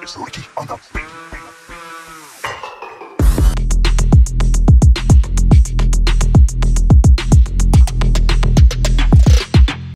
It's Ricky on the beat.